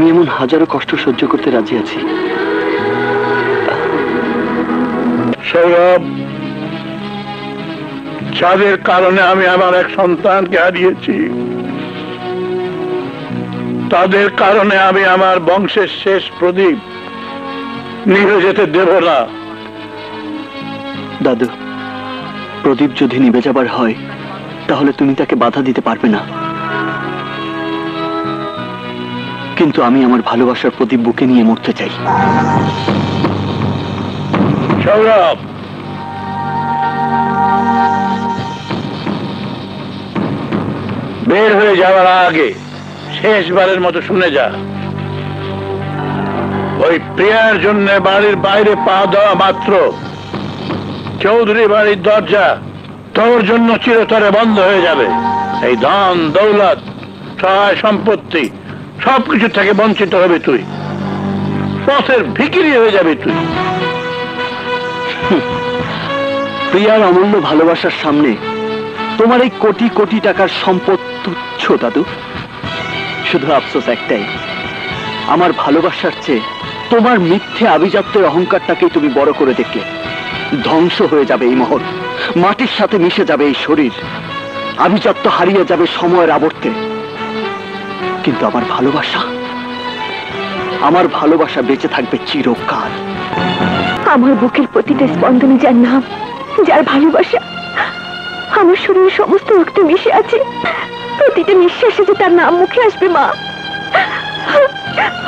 আমি এমন হাজারো কষ্ট সহ্য করতে রাজি আছি। সৌরভ যাদের কারণে আমি আমার এক সন্তানকে হারিয়েছি তাদের কারণে আমি আমার বংশের শেষ প্রদীপ নিভে যেতে দেব না। দাদু প্রদীপ যদি নিভে যাবার হয় তাহলে তুমি তাকে বাধা দিতে পারবে না। কিন্তু আমি আমার ভালোবাসার প্রদীপ বুকে নিয়ে মরতে চাই। সৌরভ! বের হয়ে যাওয়ার আগে শেষবারের মতো শুনে যা। ওই প্রিয়ার জন্য বাড়ির বাইরে পা দেওয়া মাত্র। চৌধুরী বাড়ির দরজা তোর জন্য চিরতরে বন্ধ হয়ে যাবে। এই ধন দৌলত, সহায় সম্পত্তি সবকিছু থেকে বঞ্চিত হবে তুই। পথের ভিকিরি হয়ে যাবে তুই। প্রিয়ার অমূল্য ভালোবাসার সামনে তোমার এই কোটি কোটি টাকার সম্পদ তুচ্ছ, দাদু। শুধু আফসোস একটাই। আমার ভালোবাসার চেয়ে তোমার মিথ্যে আভিজাত্যের অহংকারটাকেই তুমি বড় করে দেখলে। ধ্বংস হয়ে যাবে এই মহল। মাটির সাথে মিশে যাবে এই শরীর। আভিজাত্য হারিয়ে যাবে সময়ের আবর্তে। কিন্তু আমার ভালোবাসা। আমার ভালোবাসা বেঁচে থাকবে চিরকাল। আমার বুকের প্রতিটা স্পন্দনে যার নাম, যার ভালোবাসা, আমার শরীরের সমস্ত রক্তে মিশে আছে, প্রতিটা নিঃশ্বাসে যে তার নাম মুখে আসবে, মা।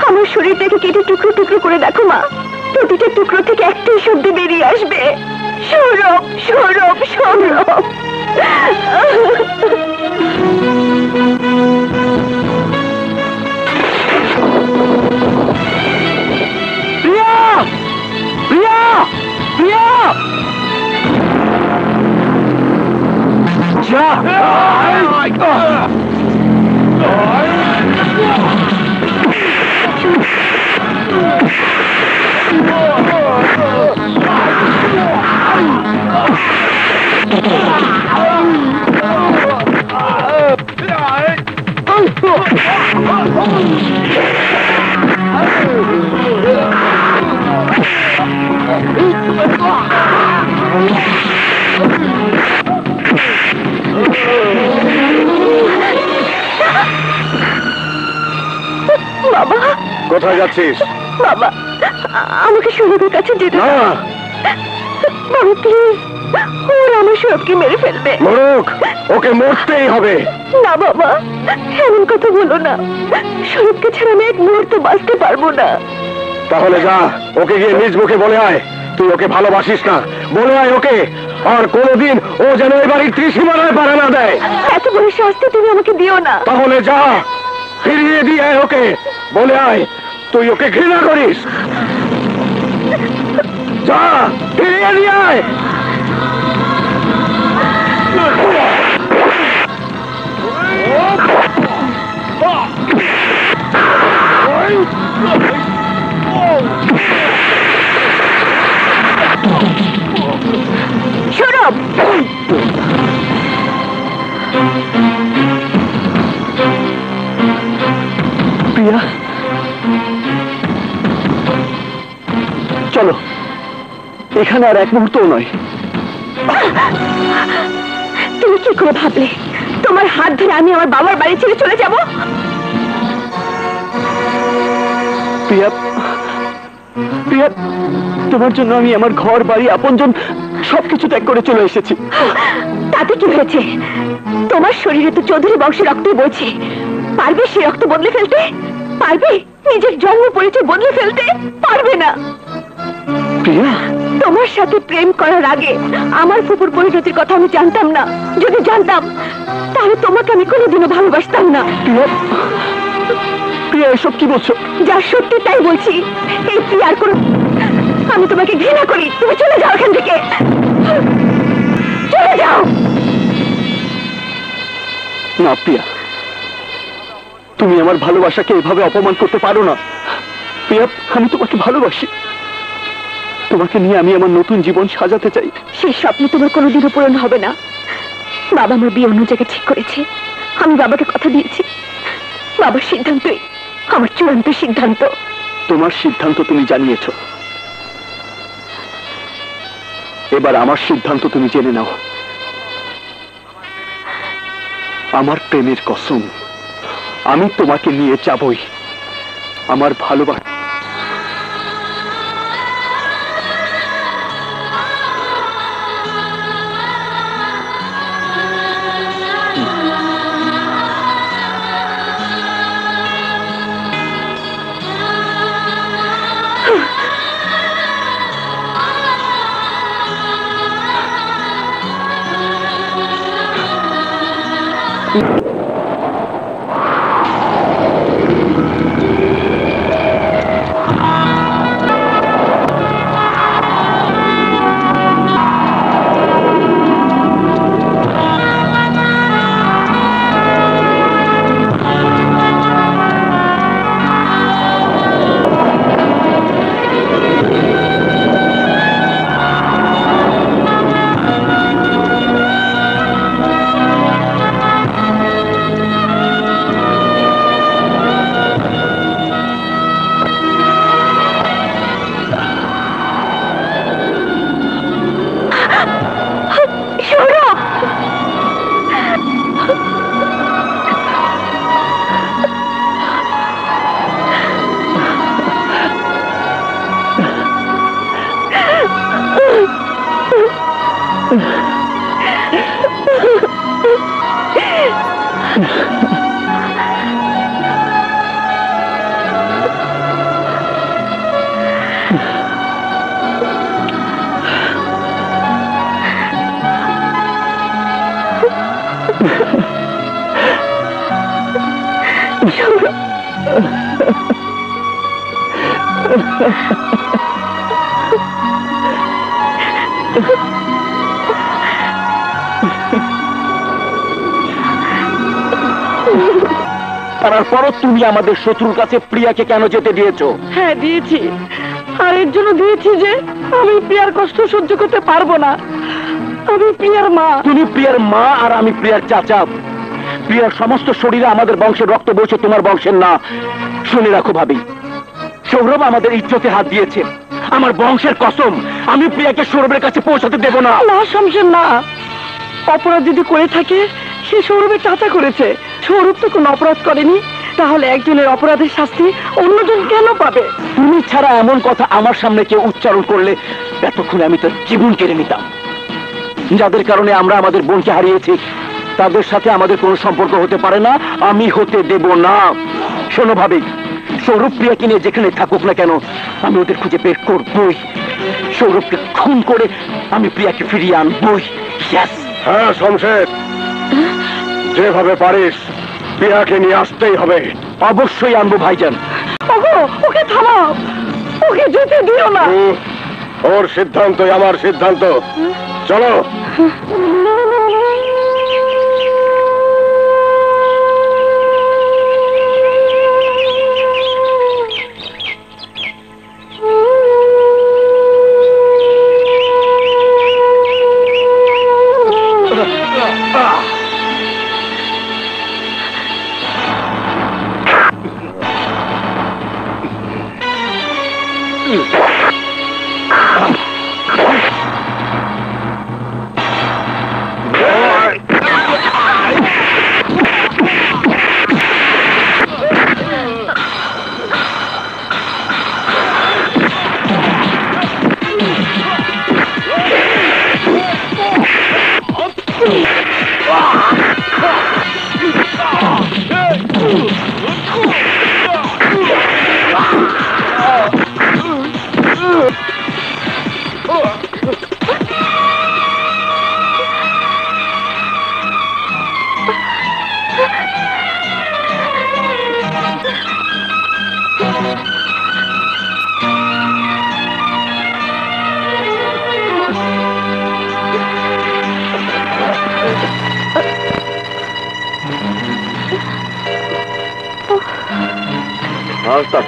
আমার শরীরটাকে কেটে টুকরো টুকরো করে দেখো, মা। প্রতিটা টুকরো থেকে একটাই শব্দ বেরিয়ে আসবে। সৌরভ সৌরভ সৌরভ। প্রিয়া প্রিয়া যা বাবা কোথায় যাচ্ছিস? বাবা আমাকে সৌরভের কাছে যেতে না। বাবা প্লিজ ওরা আমার সৌরভকে মেরে ফেলবে। মরুক ওকে মরতেই হবে। না বাবা এমন কথা বলো না। সৌরভকে ছাড়া আমি এক মুহূর্ত বাঁচতে পারব না। তাহলে যা ওকে গিয়ে নিজ মুখে বলে আয়। তুই ওকে ভালোবাসিস না। বলে আয় ওকে। আর কোনোদিন ও যেন এই বাড়ির ত্রিসীমানায় পাড়া না দেয়। এত বড় শাস্তি তুমি আমাকে দিও না। তাহলে যা ফিরিয়ে দিয়ে আয় ওকে। বলে আয়। তুই ওকে ঘৃণা করিস। যা ফিরিয়ে নিয়ে আয়। এখানে আর এক মুহূর্তও নয়। তুমি কি করে ভাবলে? তোমার হাত ধরে আমি আমার বাবার বাড়ি ছেড়ে চলে যাব? প্রিয়া প্রিয়া তোমার জন্য আমি আমার ঘর বাড়ি আপনজন সবকিছু ত্যাগ করে চলে এসেছি। তাতে কি হয়েছে? তোমার শরীরে তো চৌধুরী বংশের রক্তই বইছে। পারবে সে রক্ত বদলে ফেলতে? পারবে? নিজের জন্ম পরিচয় বদলে ফেলতে? পারবে না। প্রিয়া তোমার সাথে প্রেম করার আগে আমার ফুপুর পরিণতির কথা আমি জানতাম না। যদি জানতাম তাহলে তোমাকে আমি কোনোদিনও ভালোবাসতাম না। প্রিয়া এসব কি বলছো? যা সত্যি তাই বলছি এই প্রিয়ার কোন আমি তোমাকে ঘৃণা করি। তুমি চলে যাও এখান থেকে। চলে যাও! না প্রিয়া। তুমি আমার ভালোবাসাকে এভাবে অপমান করতে পারো না। প্রিয়া আমি তোমাকে ভালোবাসি। তোমাকে নিয়ে আমি আমার নতুন জীবন সাজাতে চাই। সেই স্বপ্ন তোমার কোনোদিনও পূরণ হবে না। বাবা আমার বিয়ে অন্য জায়গায় ঠিক করেছে। আমি বাবাকে কথা দিয়েছি। বাবার সিদ্ধান্তই আমার চূড়ান্ত সিদ্ধান্ত। তোমার সিদ্ধান্ত তুমি জানিয়েছ। এবার আমার সিদ্ধান্ত তুমি জেনে নাও। আমার প্রেমের কসম। আমি তোমাকে নিয়ে যাবই। আমার ভালোবাসা তারপরও তুমি আমাদের শত্রুর কাছে প্রিয়াকে কেন যেতে দিয়েছ? হ্যাঁ দিয়েছি। আর এর জন্য দিয়েছি যে আমি প্রিয়ার কষ্ট সহ্য করতে পারব না। আমি প্রিয়ার মা। তুমি প্রিয়ার মা আর আমি প্রিয়ার চাচা। প্রিয়ার সমস্ত শরীরে আমাদের বংশের রক্ত বইছে তোমার বংশের না। শুনে রাখো ভাবি সৌরভ আমাদের ইজ্জতে হাত দিয়েছে। আমার বংশের কসম আমি প্রিয়াকে সৌরভের কাছে পৌঁছাতে দেব না। না শামশের না অপরাধ যদি করে থাকে সে সৌরভের চাচা করেছে। সৌরভ তো কোনো অপরাধ করেনি তাহলে একজনের অপরাধের শাস্তি অন্যজন কেন পাবে? তুমি ছাড়া এমন কথা আমার সামনে কেউ উচ্চারণ করলে এতক্ষণে আমি তার জীবন কেড়ে নিতাম। যাদের কারণে আমরা আমাদের বোনকে হারিয়েছি তাদের সাথে আমাদের কোনো সম্পর্ক হতে পারে না আমি হতে দেব না। শোনো ভাবি সৌরভ প্রিয়াকে নিয়ে যেখানে থাকুক না কেন আমি ওদের খুঁজে বের করবই। সৌরভকে খুন করে আমি প্রিয়াকে ফিরিয়ে আনবই। হ্যাঁ শমশের। যেভাবে পারিস পিয়াকে নিয়ে আসতেই হবে। অবশ্যই আনব ভাইজান। ওগো ওকে থামাও। ওকে যেতে দিও না। ওর সিদ্ধান্তই আমার সিদ্ধান্ত। চলো।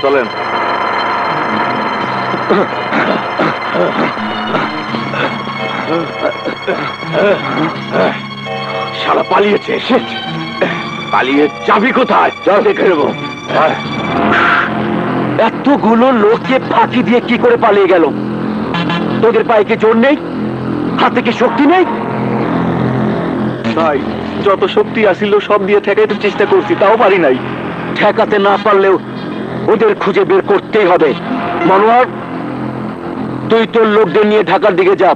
চলেন। শালা পালিয়েছে শেট পালিয়ে যাবি কোথায়? চল দেখে নেব। এতগুলো লোককে ফাঁকি দিয়ে কি করে পালিয়ে গেল? তোদের পায়ে কি জোর নেই? হাতে কি শক্তি নেই? ভাই যত শক্তি আসিল সব দিয়ে ঠেকাইতে চেষ্টা করছি তাও পারি নাই। ঠেকাতে না পারলেও ওদের খুঁজে বের করতেই হবে। মনোয়ার তুই তোর লোকদের নিয়ে ঢাকার দিকে যা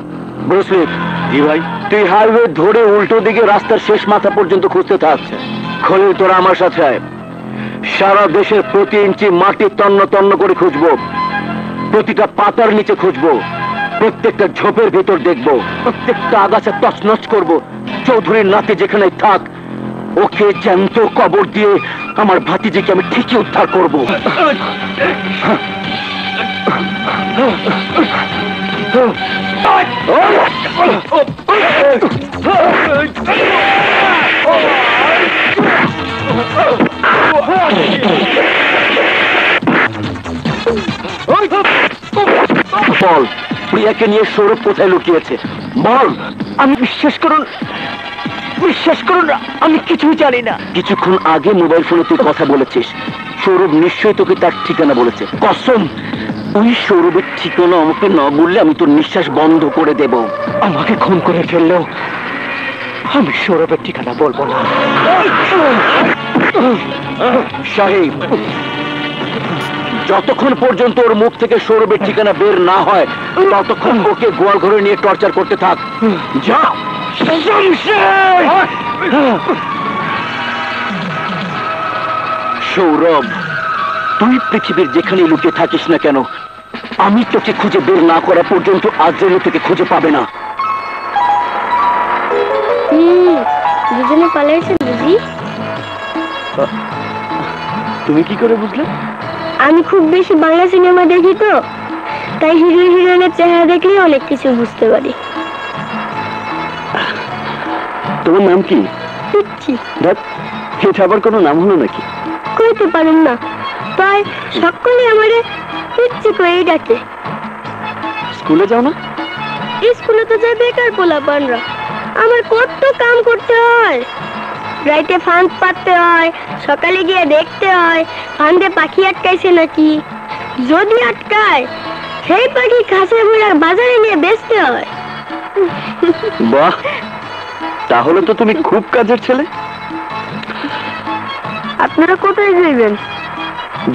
বুঝলি জি ভাই। তুই হাইওয়ে ধরে উল্টো দিকে রাস্তার শেষ মাথা পর্যন্ত খুঁজতে থাক। খলিল তোরা আমার সাথে আয়। সারা দেশের প্রতি ইঞ্চি মাটি তন্ন তন্ন করে খুঁজবো। প্রতিটা পাতার নিচে খুঁজবো। প্রত্যেকটা ঝোপের ভিতর দেখব। প্রত্যেকটা আগাছা তছনছ করব। চৌধুরীর নাতি যেখানে থাক ওকে জ্যান্ত কবর দিয়ে আমার ভাতিজিকে আমি ঠিকই উদ্ধার করব। বল, প্রিয়াকে নিয়ে সৌরভ কোথায় লুকিয়েছে? বল, আমি বিশ্বাস করুন বিশ্বাস করুন আমি কিছুই জানি না। কিছুক্ষণ আগে মোবাইল ফোনে তুই কথা বলেছিস। সৌরভ নিশ্চয়ই তোকে তার ঠিকানা বলেছে। কসম! তুই সৌরভের ঠিকানা আমাকে না বললে আমি তোর নিঃশ্বাস বন্ধ করে দেব। আমাকে খুন করে ফেললেও আমি সৌরভের ঠিকানা বলব না। সাহেব যতক্ষণ পর্যন্ত ওর মুখ থেকে সৌরভের ঠিকানা বের না হয় ততক্ষণ ওকে গোয়াল ঘরে নিয়ে টর্চার করতে থাক। যা! সৌরভ তুই পৃথিবীর যেখানে লুকিয়ে থাকিস না কেন আমি তোকে খুঁজে বের না করা পর্যন্ত আজরাইল তোকে খুঁজে পাবে না। দুজনে পালাইছে বুঝি? তুমি কি করে বুঝলে? আমি খুব বেশি বাংলা সিনেমা দেখি তো তাই হিরো হিরোইনের চেহারা দেখলে অনেক কিছু বুঝতে পারি। তোমার নাম কি? দেখ এটা আবার কোনো নাম হলো নাকি? কইতে পারেন না। তাই সকলে আমারে পিচ্ছি ডাকে। স্কুলে যাও না? স্কুলে তো যায় বেকার পোলা পানরা আমার কত কাম করতে হয়। রাইতে ফান্দ পাততে হয় সকালে গিয়ে দেখতে হয় ফান্দে পাখি আটকাইছে নাকি? যদি আটকায় সেই পাখি খাসে বাজারে নিয়ে বেচতে হয়। বাহ! তাহলে তো তুমি খুব কাজের ছেলে। আপনারা কোথায় যাইবেন?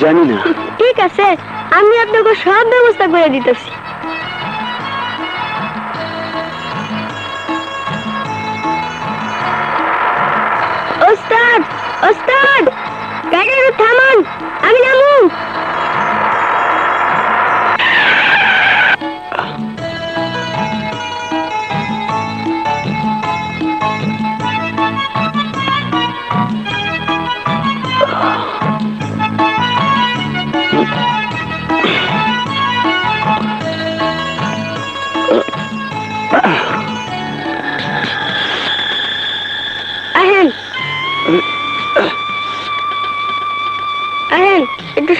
জানি না। ঠিক আছে আমি আপনাকে সব ব্যবস্থা করে দিতেছি। ওস্তাদ ওস্তাদ গাড়ির থামান আমি নামু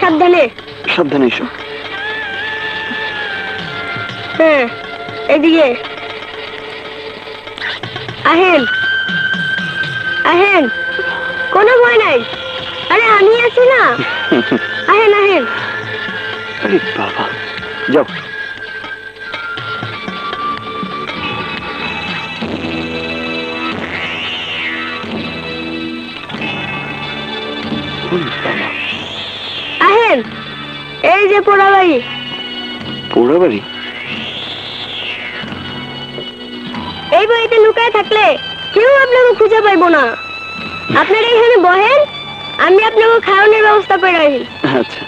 সাবধানে। সাবধানে এসো। হ্যাঁ এদিকে। আহেন আহেন কোনো ভয় নাই। আরে আমি আছি না। আহেন আহেন আরে বাবা যাও। এই যে পোড়া বাড়ি পোড়া বাড়ি এই বাড়িতে লুকায় থাকলে কেউ আপনাকে খুঁজে পাইবো না। আপনারা এখানে বহেন আমি আপনাকে খাওয়ানোর ব্যবস্থা করে রাখি। আচ্ছা।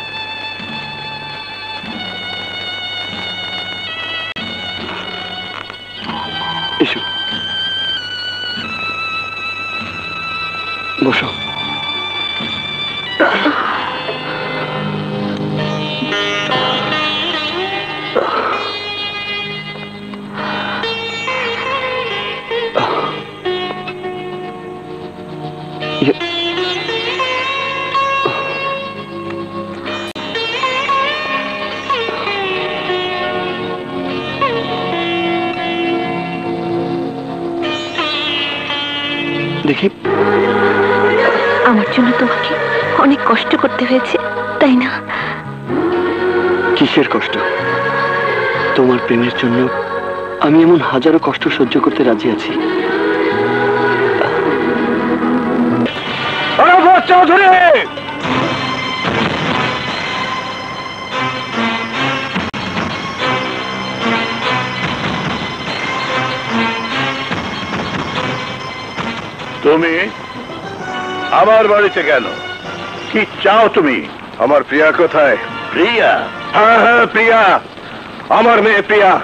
ইয়ে। দেখি। আমার জন্য তোমাকে অনেক কষ্ট করতে হয়েছে তাই না? কিসের কষ্ট? তোমার প্রেমের জন্য আমি এমন হাজারো কষ্ট সহ্য করতে রাজি আছি। তুমি আমার বাড়িতে কেন? কি চাও তুমি? আমার প্রিয়া কোথায়? প্রিয়া? হ্যাঁ হ্যাঁ প্রিয়া। আমার মেয়ে প্রিয়া।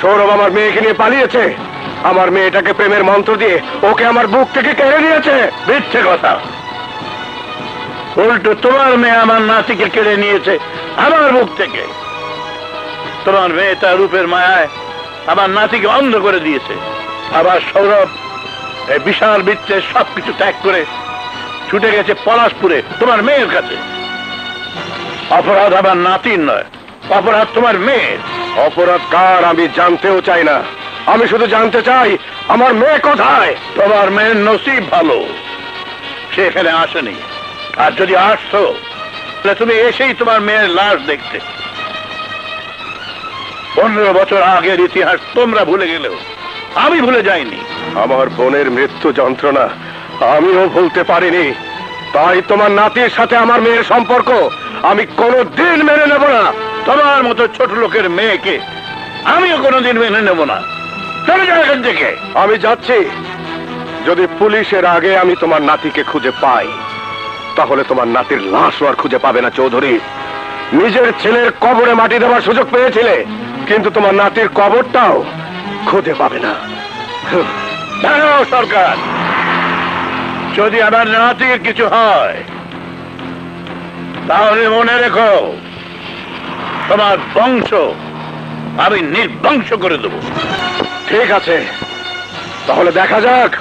সৌরভ আমার মেয়েকে নিয়ে পালিয়েছে। আমার মেয়েটাকে প্রেমের মন্ত্র দিয়ে ওকে আমার বুক থেকে কেড়ে নিয়েছে। মিথ্যে কথা। উল্টো তোমার মেয়ে আমার নাতিকে কেড়ে নিয়েছে আমার বুক থেকে। তোমার মেয়ে তার রূপের মায়ায় আমার নাতিকে অন্ধ করে দিয়েছে। আবার সৌরভ এই বিশাল বৃত্তের সবকিছু ত্যাগ করে ছুটে গেছে পলাশপুরে তোমার মেয়ের কাছে। অপরাধ আমার নাতির নয় অপরাধ তোমার মেয়ের। অপরাধ কার আমি জানতেও চাই না। আমি শুধু জানতে চাই আমার মেয়ে কোথায়? তোমার মেয়ের নসিব ভালো। সে এখানে আসেনি। আর যদি আসতো তাহলে তুমি এসেই তোমার মেয়ের লাশ দেখতে। পনেরো বছর আগের ইতিহাস তোমরা ভুলে গেলেও আমি ভুলে যাইনি। আমার বোনের মৃত্যু যন্ত্রণা আমিও ভুলতে পারিনি। তাই তোমার নাতির সাথে আমার মেয়ের সম্পর্ক আমি কোনো দিন মেনে নেব না। তোমার মতো ছোট লোকের মেয়েকে আমিও কোনোদিন মেনে নেব না। চলে যাও এখান থেকে। আমি যাচ্ছি। যদি পুলিশের আগে আমি তোমার নাতিকে খুঁজে পাই তাহলে তোমার নাতির লাশও আর খুঁজে পাবে না, চৌধুরী। নিজের ছেলের কবরে মাটি দেওয়ার সুযোগ পেয়েছিলে, কিন্তু তোমার নাতির কবরটাও খুঁজে পাবে না। সরকার। যদি আমার নাতির কিছু হয়, তাহলে মনে রেখো, তোমার বংশ আমি নির্বংশ করে দেব। ঠিক আছে, তাহলে দেখা যাক।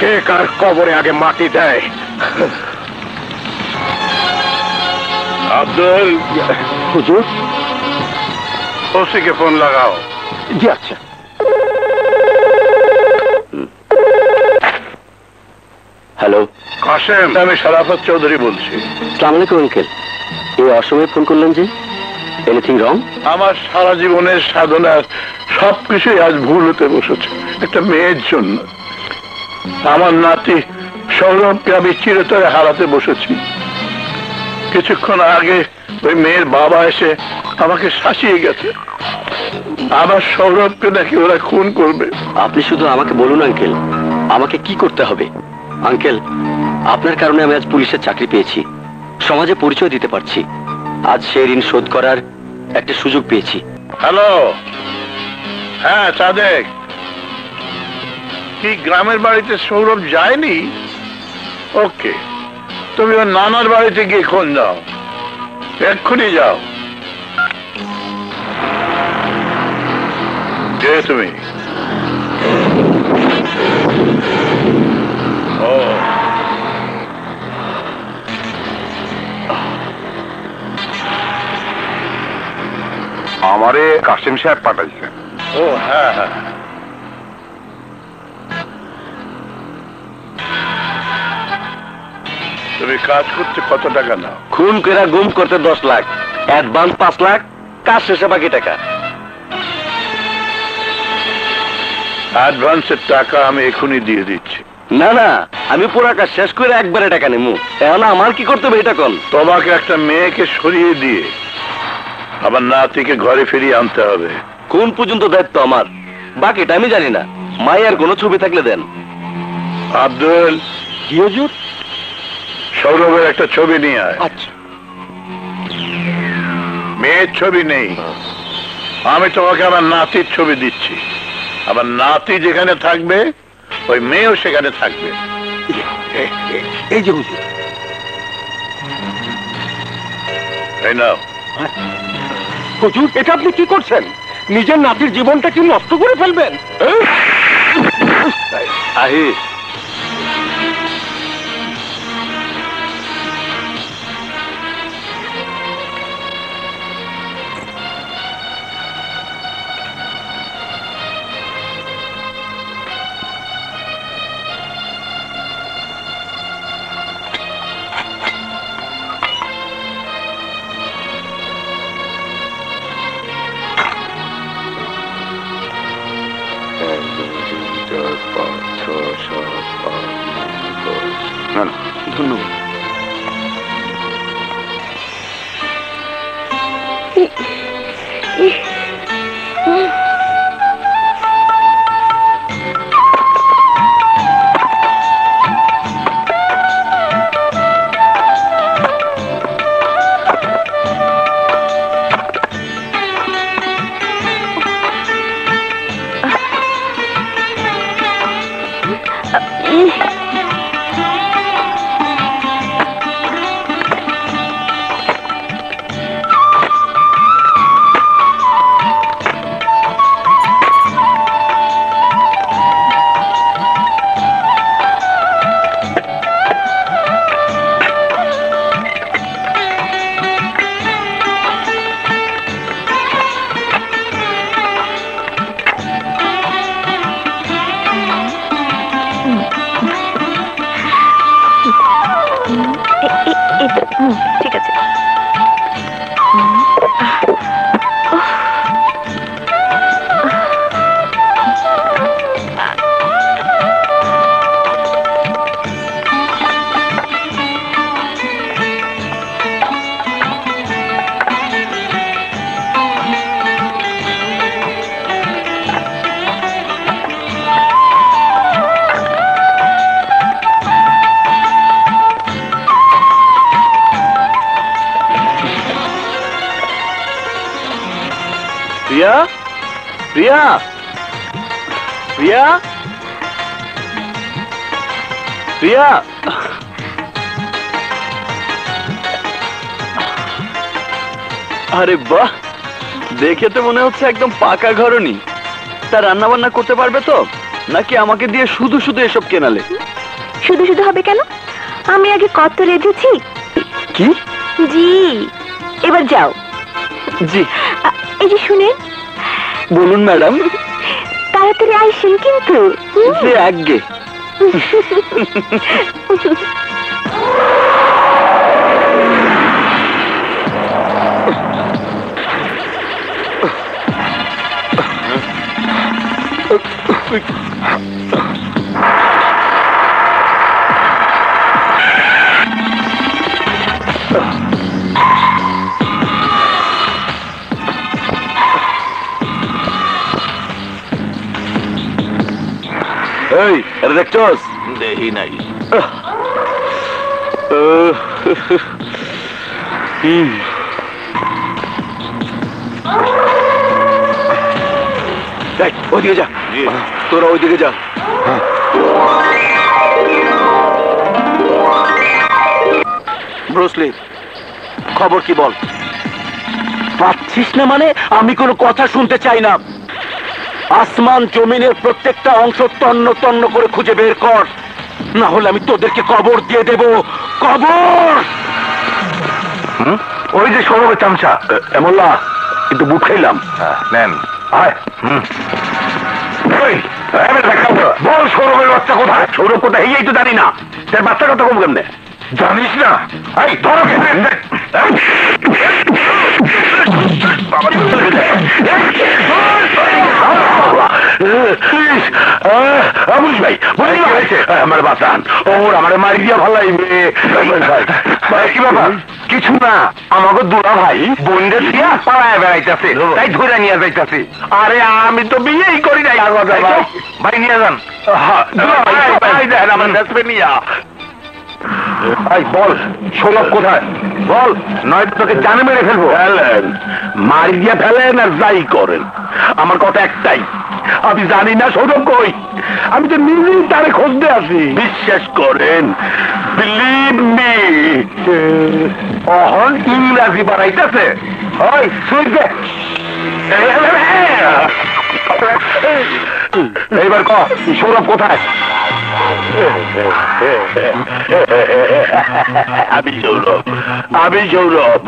কে কার কবরে আগে মাটি দেয়? আব্দুল। হুজুর? ওসিকে ফোন লাগাও। জি আচ্ছা। হ্যালো। কাসেম আমি সারাফত চৌধুরী বলছি। সালাম আলাইকুম আঙ্কেল। এই অসময়ে ফোন করলেন যে? এনিথিং রং আমার সারা জীবনের সাধনার সবকিছুই আজ ভুল হতে বসেছে। একটা মেয়ের জন্য। আমার নাতি সৌরভকে আমি চিরতরে হারাতে বসেছি। কিছুক্ষণ আগে ওই মেয়ের বাবা এসে আমাকে শাসিয়ে গেছে। আবার সৌরভকে নাকি ওরা খুন করবে। আপনি শুধু আমাকে বলুন আঙ্কেল। আমাকে কি করতে হবে? আঙ্কেল আপনার কারণে আমি আজ পুলিশের চাকরি পেয়েছি। সমাজে পরিচয় দিতে পারছি। আজ সে ঋণ শোধ করার একটা সুযোগ পেয়েছি। হ্যালো? হ্যাঁ সাদেক কি গ্রামের বাড়িতে সৌরভ যায়নি? ওকে, তুমি ওর নানার বাড়িতে গিয়ে খোঁজ নাও। এক্ষুনি যাও। কে তুমি? ও। আমারে কাসিম সাহেব পাঠাইছে ও হ্যাঁ হ্যাঁ। তুমি কাজ করতে কত টাকা নাও? খুন কেরা গুম করতে দশ লাখ। অ্যাডভান্স পাঁচ লাখ কাজ শেষে বাকি টাকা। অ্যাডভান্সের টাকা আমি এখনই দিয়ে দিচ্ছি। না না আমি পুরো কাজ শেষ করে একবারে টাকা নেব এখন আমার কি করতে হবে এটা কোন? তোমাকে একটা মেয়েকে সরিয়ে দিয়ে আবার নাতিকে ঘরে ফিরিয়ে আনতে হবে। কোন পর্যন্ত দায়িত্ব আমার। বাকিটা আমি জানি না। মায়ের কোনো ছবি থাকলে দেন। আব্দুল। কি হুজুর? সৌরভের একটা ছবি নিয়ে আয়। আচ্ছা। মেয়ের ছবি নেই। আমি তোমাকে আমার নাতির ছবি দিচ্ছি। আমার নাতি যেখানে থাকবে ওই মেয়েও সেখানে থাকবে। এই যে হুজুর। এই নাও। হুজুর এটা আপনি কি করছেন? নিজের নাতির জীবনটা কি নষ্ট করে ফেলবেন? আহি। প্রিয়া? প্রিয়া? প্রিয়া? আরে বাহ! দেখে তো মনে হচ্ছে একদম পাকা ঘরনি তা রান্না বান্না করতে পারবে তো? নাকি আমাকে দিয়ে শুধু শুধু এসব কেনালে? শুধু শুধু হবে কেন? আমি আগে কত রেঁধেছি? কি? জি এবার যাও। জি। এই যে শুনে বলুন ম্যাডাম তাড়াতাড়ি আইসেন কিন্তু হুম? যে একগে এই এটা দেখছস? দেখি নাই। হুম দেখ ওইদিকে যা। তোরা ওইদিকে যা। ব্রুসলি খবর কি বল? পাচ্ছিস না মানে আমি কোনো কথা শুনতে চাই না। আসমান জমিনের প্রত্যেকটা অংশ তন্ন তন্ন করে খুঁজে বের কর না হলে আমি তোদেরকে কবর দিয়ে দেব কবর ওই যে সৌরভের চামচা এমল্লা কিন্তু বুট খাইলাম নেন আয়। বল সৌরভের বাচ্চা কোথায় সৌরভ কোথায় এই তো জানি না তার বাচ্চা কথা কম কেমনে জানিস না এই ধরো কে? এই। বাবা, ইস, আহ, ভাই বুঝলি হয়েছে আমার বাতান ওর আমার মারি দিয়া ভালো লাগবে কি ব্যাপার কিছু না আমাকে দুলা ভাই বন্ডে দিয়া পাড়ায় বেড়াইতেছে তাই ধরে নিয়ে যাইতেছে আরে আমি তো বিয়েই করি নাই ভাই নিয়ে যান দুলা ভাই ভাই আমার নিয়া ভাই বল সৌরভ কোথায়? বল নয়তো তোকে জানে মেরে ফেলব। ফেলেন। মারি দিয়ে ফেলেন আর যাই করেন। আমার কথা একটাই আমি জানি না সৌরভ কই। আমি তো নিজেই তারে খুঁজতে আছি বিশ্বাস করেন বিলিভ মি অহন ইংরাজি ওই সুইছে এইবার ক? সৌরভ কোথায়? আমি সৌরভ আমি সৌরভ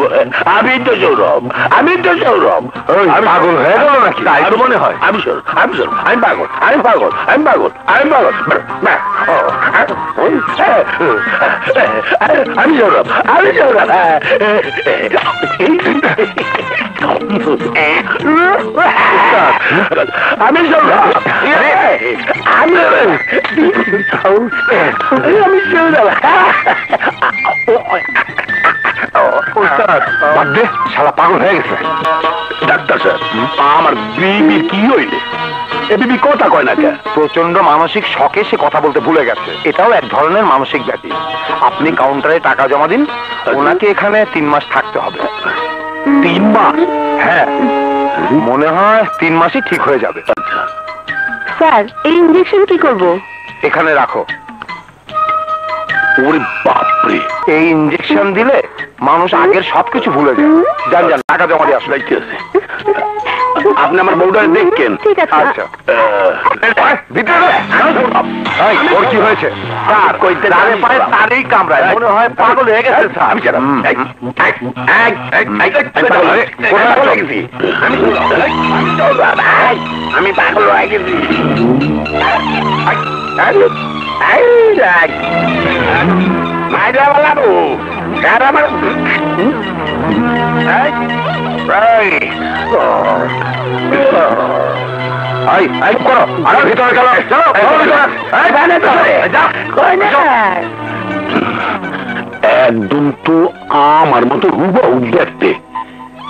আমি তো সৌরভ আমি তো সৌরভ। আমি পাগল হয়ে গেল নাকি? তাই তো মনে হয়। আমি সৌরভ আমি সৌরভ আমি পাগল আমি পাগল আমি পাগল আমি পাগল। আমি সৌরভ আমি সৌরভ আমি আমি আমি বাদে শালা পাগল হয়ে গেছে। ডাক্তার স্যার আমার বিবির কি হইলে? এ বিবি কথা কয় না কে প্রচণ্ড মানসিক শখে সে কথা বলতে ভুলে গেছে। এটাও এক ধরনের মানসিক ব্যাধি। আপনি কাউন্টারে টাকা জমা দিন ওনাকে এখানে তিন মাস থাকতে হবে। তিন মাস? হ্যাঁ। মনে হয় তিন মাসই ঠিক হয়ে যাবে। স্যার এই ইঞ্জেকশন কি করব? এখানে রাখো। ওরে বাপরে। এই ইঞ্জেকশন দিলে মানুষ আগের সবকিছু ভুলে যায়। যান যান টাকা জমা দিয়ে আসলে আপনি আমার বউটারে দেখছেন? ঠিক আছে। আচ্ছা ভিতরে ওর কি হয়েছে? স্যার, কইতে তারে জানি পায়ে কামড়ায়। মনে হয় পাগল হয়ে গেছে স্যার আমি হয়ে- হয়ে গেছি? আমি পাগল হয়ে গেছি। মাইরা বলাবো। আমার এই। একদম তো আমার মতো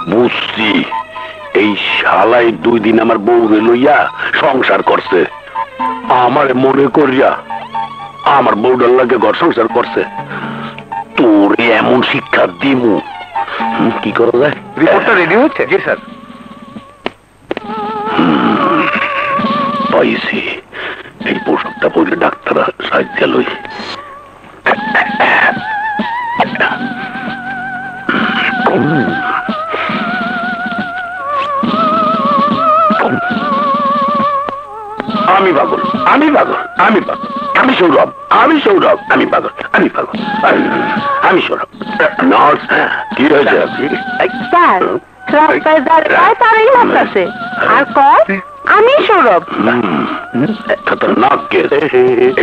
বুঝছি এই শালাই দুই দিন আমার বউরে লইয়া সংসার করছে আমার মনে করিয়া আমার বউডার ঘর সংসার করছে তোরে এমন শিক্ষা দিমু কি করা যায় রিপোর্টটা রেডি হচ্ছে জি স্যার। পাইছি। এই পোশাকটা পরে ডাক্তার সাহায্য লই। আমি পাগল আমি পাগল আমি পাগল। আমি সৌরভ আমি সৌরভ আমি পাগল আমি পাগল। আমি- আমি সৌরভ। নার্স কি হয়েছে? স্যার রাস্তায় তারাই মারতেছে আর কয়? আমি সৌরভ। খতরনাক কেস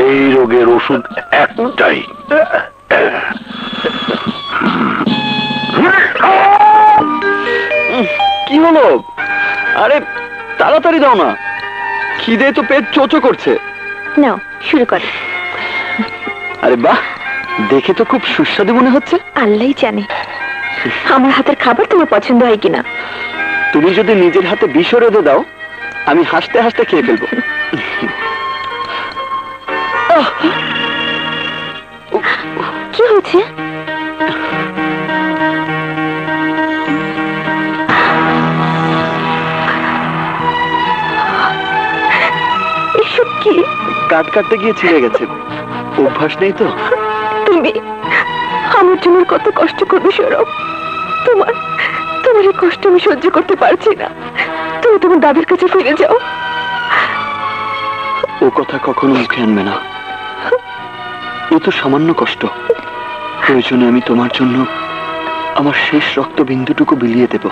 এই রোগের ওষুধ একটাই। কি হলো? আরে তাড়াতাড়ি দাও না। খিদে তো পেট চোচো করছে। নাও শুরু করো। আরে বাহ দেখে তো খুব সুস্বাদু মনে হচ্ছে। আল্লাহই জানে। আমার হাতের খাবার তোমার পছন্দ হয় কিনা? তুমি যদি নিজের হাতে বিষ রেঁধে দাও আমি হাসতে হাসতে খেয়ে ফেলব। কি হয়েছে এসব কি? কাট কাটতে গিয়ে ছিঁড়ে গেছে। অভ্যাস নেই তো? আমার জন্য কত কষ্ট করবে সৌরভ? তোমার তোমার এই কষ্ট আমি সহ্য করতে পারছি না। তুমি তোমার দাদির কাছে ফিরে যাও। ও কথা কখনো মুখে আনবে না। এ তো সামান্য কষ্ট। প্রয়োজনে আমি তোমার জন্য আমার শেষ রক্তবিন্দুটুকু বিলিয়ে দেব।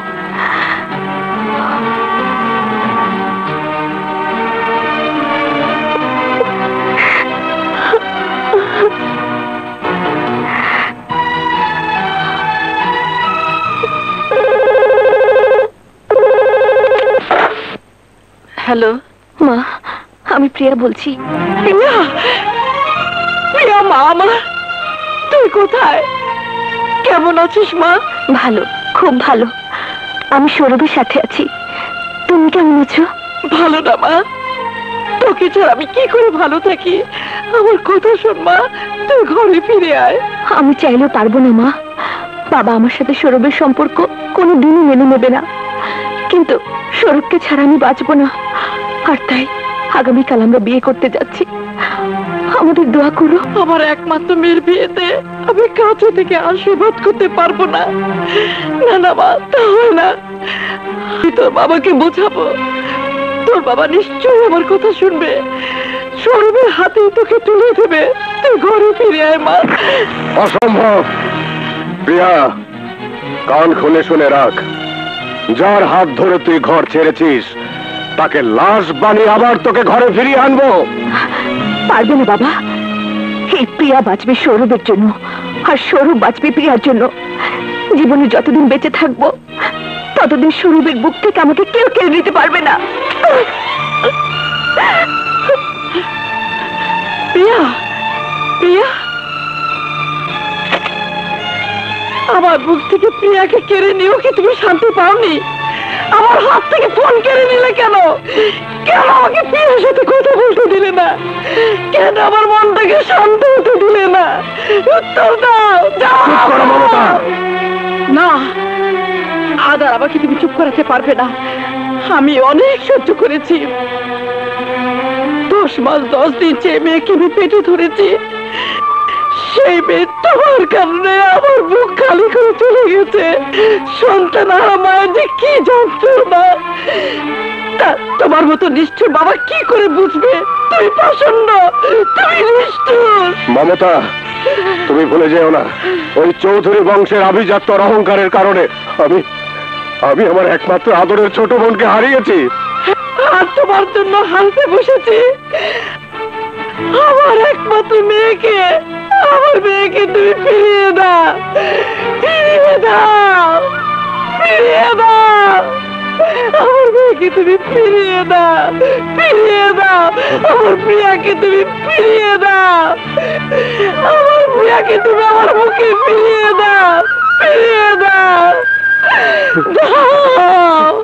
আমি প্রিয়া বলছি। প্রিয়া! প্রিয়া মা আমার তুই কোথায়? কেমন আছিস মা? ভালো খুব ভালো। আমি সৌরভের সাথে আছি। তুমি কেমন আছো? ভালো না মা। তোকে ছাড়া আমি কি করে ভালো থাকি? আমার কথা শোন মা তুই ঘরে ফিরে আয়। আমি চাইলেও পারব না মা। বাবা আমার সাথে সৌরভের সম্পর্ক কোনো দিনই মেনে নেবে না। কিন্তু সৌরভকে ছাড়া আমি বাঁচবো না। আর তাই আগামীকাল আমরা বিয়ে করতে যাচ্ছি। আমাদের দোয়া করো। আমার একমাত্র মেয়ের বিয়েতে আমি কাছে থেকে আশীর্বাদ করতে পারব না। না না মা তা হয় না। আমি তোর বাবাকে বোঝাবো। তোর বাবা নিশ্চয়ই আমার কথা শুনবে। সৌরভের হাতেই তোকে তুলে দেবে। তুই ঘরে ফিরে আয় মা। অসম্ভব। প্রিয়া কান খুলে শুনে রাখ। যার হাত ধরে তুই ঘর ছেড়েছিস তাকে লাশ বানিয়ে আবার তোকে ঘরে ফিরিয়ে আনব। পারবে না বাবা। এই প্রিয়া বাঁচবে সৌরভের জন্য, আর সৌরভ বাঁচবে প্রিয়ার জন্য। জীবনে যতদিন বেঁচে থাকব, ততদিন স্বরূপের বুক থেকে আমাকে কেউ কেড়ে নিতে পারবে না। প্রিয়া প্রিয়া। আমার বুক থেকে প্রিয়াকে কেড়ে নিয়েও কি তুমি শান্তি পাওনি? আমার হাত থেকে ফোন কেড়ে নিলে কেন? কেন আমাকে প্রিয়ার সাথে কথা বলতে দিলে না? কেন আমার মনটাকে শান্ত হতে দিলে না? উত্তর দাও না আদার আমাকে তুমি চুপ করাতে পারবে না। আমি অনেক সহ্য করেছি। দশ মাস দশ দিন যে মেয়েকে আমি পেটে ধরেছি সেই মেয়ে তোমার কারণে আমার বুক খালি করে চলে গেছে। সন্তান হারা মায়ের যে কি যন্ত্রণা তোমার মতো নিষ্ঠুর বাবা কি করে বুঝবে? তুমি প্রসন্ন তুমি নিষ্ঠুর। মমতা তুমি ভুলে যেও না। ওই চৌধুরী বংশের আভিজাত্য অহংকারের কারণে আমি আমি আমার একমাত্র আদরের ছোট বোনকে হারিয়েছি। আর তোমার জন্য হাসতে বসেছি। আমার একমাত্র মেয়েকে আমার মেয়েকে তুমি ফিরিয়ে দাও। ফিরিয়ে দাও। ফিরিয়ে দাও। আমার মেয়েকে তুমি ফিরিয়ে দাও। ফিরিয়ে দাও। আমার প্রিয়াকে তুমি ফিরিয়ে দাও। আমার প্রিয়াকে তুমি আমার মুখে ফিরিয়ে দাও। ফিরিয়ে দাও। দাও।